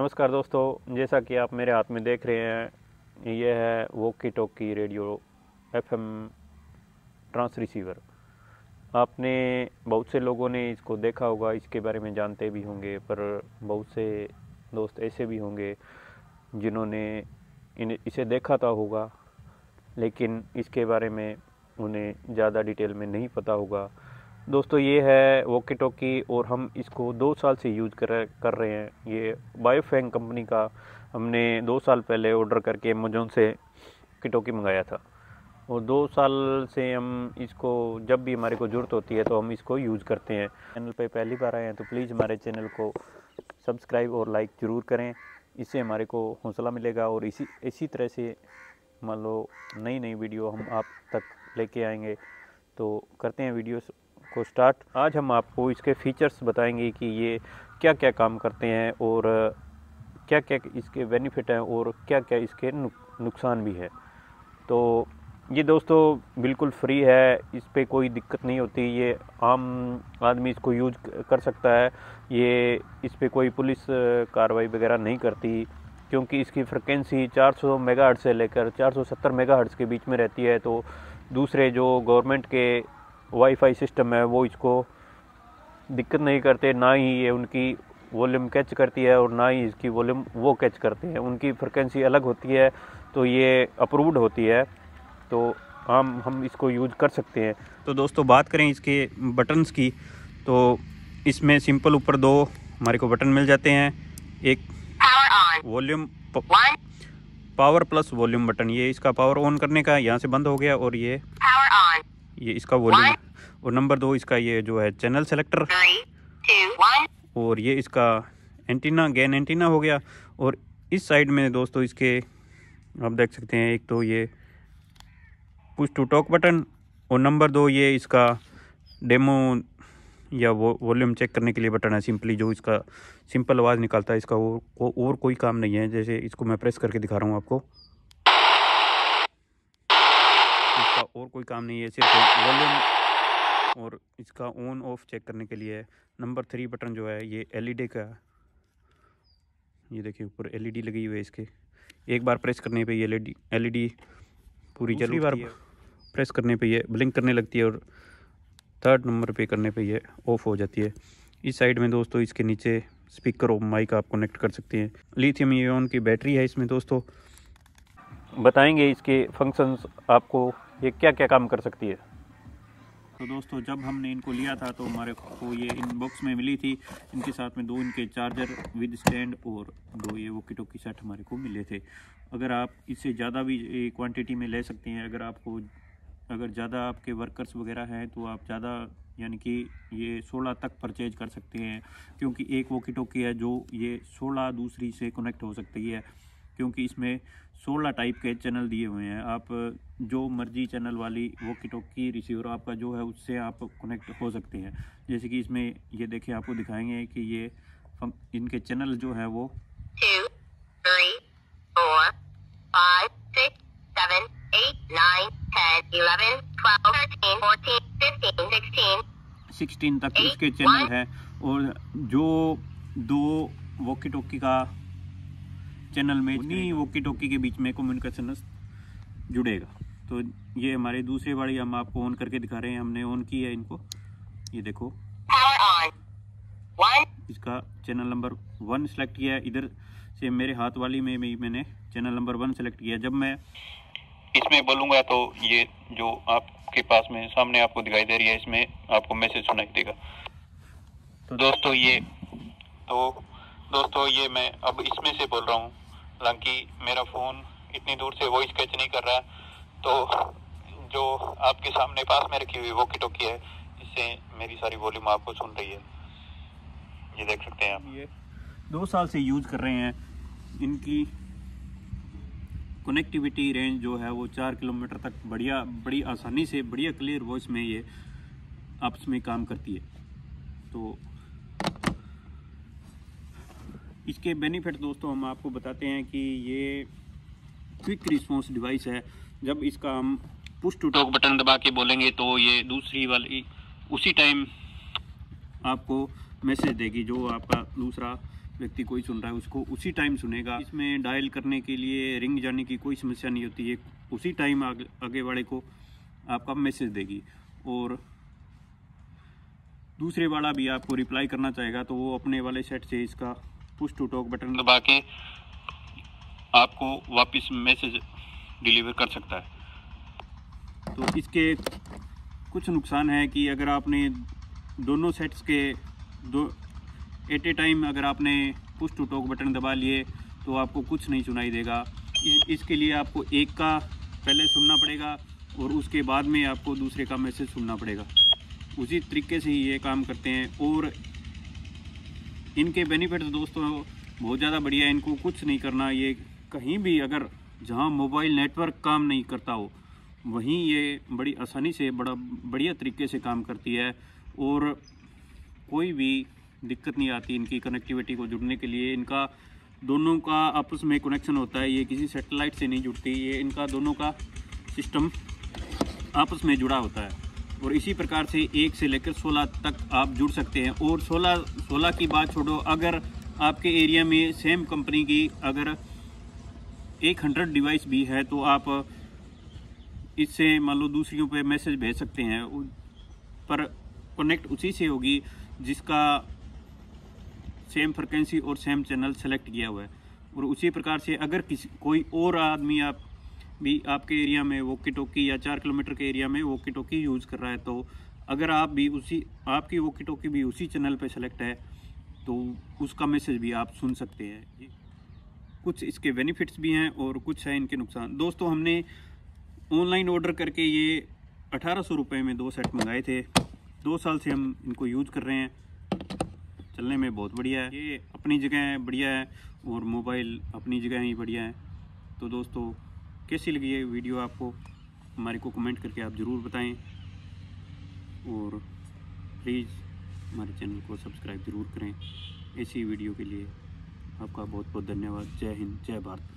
नमस्कार दोस्तों, जैसा कि आप मेरे हाथ में देख रहे हैं ये है walkie talkie radio FM trans receiver आपने बहुत से लोगों ने इसको देखा होगा, इसके बारे में जानते भी होंगे, पर बहुत से दोस्त ऐसे भी होंगे जिन्होंने इन, इसे देखा था होगा, लेकिन इसके बारे में उन्हें ज़्यादा डिटेल में नहीं पता होगा। दोस्तों, ये है वोकी टोकी और हम इसको दो साल से यूज़ कर कर रहे हैं। ये बायोफैंग कंपनी का हमने दो साल पहले ऑर्डर करके अमेजोन से किटोकी मंगाया था। और दो साल से हम इसको, जब भी हमारे को ज़रूरत होती है तो हम इसको यूज़ करते हैं। चैनल पे पहली बार आए हैं तो प्लीज़ हमारे चैनल को सब्सक्राइब और लाइक ज़रूर करें। इससे हमारे को हौसला मिलेगा और इसी इसी तरह से मान लो नई नई वीडियो हम आप तक लेके आएँगे। तो करते हैं वीडियो को स्टार्ट आज हम आपको इसके फीचर्स बताएँगे कि ये क्या क्या काम करते हैं और क्या क्या इसके बेनिफिट हैं और क्या क्या इसके नुकसान भी है। तो ये दोस्तों बिल्कुल फ्री है, इस पर कोई दिक्कत नहीं होती। ये आम आदमी इसको यूज़ कर सकता है। ये इस पर कोई पुलिस कार्रवाई वगैरह नहीं करती, क्योंकि इसकी फ्रिक्वेंसी 400 मेगाहर्ट्ज से लेकर 470 मेगाहर्ट्ज के बीच में रहती है। तो दूसरे जो गवर्नमेंट के वाईफाई सिस्टम है वो इसको दिक्कत नहीं करते ना ही ये उनकी वॉल्यूम कैच करती है और ना ही इसकी वॉल्यूम वो कैच करते हैं। उनकी फ्रिक्वेंसी अलग होती है तो ये अप्रूव्ड होती है। तो हम हम इसको यूज़ कर सकते हैं। तो दोस्तों बात करें इसके बटन्स की तो इसमें सिंपल ऊपर दो हमारे को बटन मिल जाते हैं। एक volume power plus volume button ये इसका पावर ऑन करने का यहाँ से बंद हो गया और ये ये इसका वॉल्यूम और नंबर दो इसका ये जो है चैनल सेलेक्टर। और ये इसका एंटीना गैन एंटीना हो गया। और इस साइड में दोस्तों इसके आप देख सकते हैं एक तो ये पुश टू टॉक बटन और नंबर दो ये इसका डेमो या वो वॉल्यूम चेक करने के लिए बटन है। सिंपली जो इसका सिंपल आवाज़ निकालता है इसका वो, वो और कोई काम नहीं है। जैसे इसको मैं प्रेस करके दिखा रहा हूँ आपको। इसका और कोई काम नहीं है सिर्फ़ वॉल्यूम और इसका ऑन ऑफ़ चेक करने के लिए नंबर थ्री बटन जो है ये एलईडी का ये देखिए ऊपर एलईडी लगी हुई है इसके। एक बार प्रेस करने पे ये एलईडी एलईडी पूरी चल बार प्रेस करने पे ये ब्लिंक करने लगती है और थर्ड नंबर पे करने पे ये ऑफ़ हो जाती है। इस साइड में दोस्तों इसके नीचे स्पीकर और माइक आप कनेक्ट कर सकते हैं। लिथियम आयन की बैटरी है इसमें दोस्तों। बताएँगे इसके फ़ंक्शंस आपको ये क्या क्या काम कर सकती है। तो दोस्तों, जब हमने इनको लिया था तो हमारे को ये इन बॉक्स में मिली थी। इनके साथ में दो इनके चार्जर विद स्टैंड और दो ये वोकी टोकी सेट हमारे को मिले थे। अगर आप इससे ज़्यादा भी क्वांटिटी में ले सकते हैं, अगर आपको अगर ज़्यादा आपके वर्कर्स वगैरह हैं तो आप ज़्यादा, यानी कि ये 16 तक परचेज कर सकते हैं, क्योंकि एक वोकी टोकी है जो ये 16 दूसरी से कनेक्ट हो सकती है। क्योंकि इसमें 16 टाइप के चैनल दिए हुए हैं। आप जो मर्ज़ी चैनल वाली वो किटोकी रिसीवर आपका जो है उससे आप कनेक्ट हो सकते हैं। जैसे कि इसमें ये देखें आपको दिखाएँगे कि ये इनके चैनल जो है वो सिक्सटीन तक इसके चैनल है। और जो दो वोकी टोकी का चैनल में इतनी वोकी टोकी के बीच में कम्युनिकेशन जुड़ेगा। तो ये हमारी दूसरी बाड़ी हम आपको ऑन करके दिखा रहे हैं हमने ऑन की है इनको। ये देखो। इसका चैनल नंबर वन सेलेक्ट किया है। इधर से मेरे हाथ वाली में भी मैंने चैनल नंबर वन सेलेक्ट किया जब मैं इसमें बोलूँगा तो ये जो आपके पास में सामने आपको दिखाई दे रही है इसमें आपको मैसेज सुनाई देगा। तो दोस्तों ये तो दोस्तों ये मैं अब इसमें से बोल रहा हूँ। हालाँकि मेरा फ़ोन इतनी दूर से वॉइस कैच नहीं कर रहा है। तो जो आपके सामने पास में रखी हुई वो टोकी है, इससे मेरी सारी वॉल्यूम आपको सुन रही है। ये देख सकते हैं आप। ये दो साल से यूज़ कर रहे हैं। इनकी कनेक्टिविटी रेंज जो है वो चार किलोमीटर तक बढ़िया, बड़ी आसानी से, बढ़िया क्लियर वॉइस में ये आपस में काम करती है। तो इसके बेनिफिट दोस्तों हम आपको बताते हैं कि ये क्विक रिस्पॉन्स डिवाइस है। जब इसका हम पुश टू टॉक बटन दबा के बोलेंगे तो ये दूसरी वाली उसी टाइम आपको मैसेज देगी जो आपका दूसरा व्यक्ति कोई सुन रहा है उसको उसी टाइम सुनेगा। इसमें डायल करने के लिए रिंग जाने की कोई समस्या नहीं होती है उसी टाइम आगे, आगे वाले को आपका मैसेज देगी। और दूसरे वाला भी आपको रिप्लाई करना चाहेगा तो वो अपने वाले सेट से इसका पुश टू टॉक बटन दबा के आपको वापस मैसेज डिलीवर कर सकता है। तो इसके कुछ नुकसान है कि अगर आपने दोनों सेट्स के दो एट ए टाइम अगर आपने पुश टू टॉक बटन दबा लिए तो आपको कुछ नहीं सुनाई देगा। इसके लिए आपको एक का पहले सुनना पड़ेगा और उसके बाद में आपको दूसरे का मैसेज सुनना पड़ेगा। उसी तरीके से ही ये काम करते हैं और इनके बेनिफिट्स दोस्तों, बहुत ज़्यादा बढ़िया है, इनको कुछ नहीं करना। ये कहीं भी अगर जहाँ मोबाइल नेटवर्क काम नहीं करता हो, वहीं ये बड़ी आसानी से, बड़ा, बढ़िया तरीके से काम करती है और कोई भी दिक्कत नहीं आती इनकी कनेक्टिविटी को जुड़ने के लिए। इनका दोनों का आपस में कनेक्शन होता है, ये किसी सेटेलाइट से नहीं जुड़ती, ये इनका दोनों का सिस्टम आपस में जुड़ा होता है। और इसी प्रकार से एक से लेकर सोलह तक आप जुड़ सकते हैं। और सोलह सोलह की बात छोड़ो, अगर आपके एरिया में सेम कंपनी की अगर एक हंड्रेड डिवाइस भी है तो आप इससे मान लो दूसरियों पे मैसेज भेज सकते हैं। पर कनेक्ट उसी से होगी जिसका सेम फ्रिक्वेंसी और सेम चैनल सेलेक्ट किया हुआ है। और उसी प्रकार से अगर किसी, कोई और आदमी आप भी आपके एरिया में वोकी टोकी या चार किलोमीटर के एरिया में वोकी टोकी यूज़ कर रहा है तो अगर आप भी उसी, आपकी वोकी टोकी भी उसी चैनल पर सेलेक्ट है तो उसका मैसेज भी आप सुन सकते हैं। कुछ इसके बेनिफिट्स भी हैं और कुछ है इनके नुकसान। दोस्तों, हमने ऑनलाइन ऑर्डर करके ये अठारह सौ रुपये में दो सेट मंगाए थे। दो साल से हम इनको यूज़ कर रहे हैं। चलने में बहुत बढ़िया है। ये अपनी जगह बढ़िया है और मोबाइल अपनी जगह ही बढ़िया है। तो दोस्तों कैसी लगी है वीडियो आपको? हमारे को कमेंट करके आप ज़रूर बताएँ। और प्लीज़ हमारे चैनल को सब्सक्राइब ज़रूर करें। ऐसी वीडियो के लिए आपका बहुत बहुत धन्यवाद। जय हिंद, जय भारत।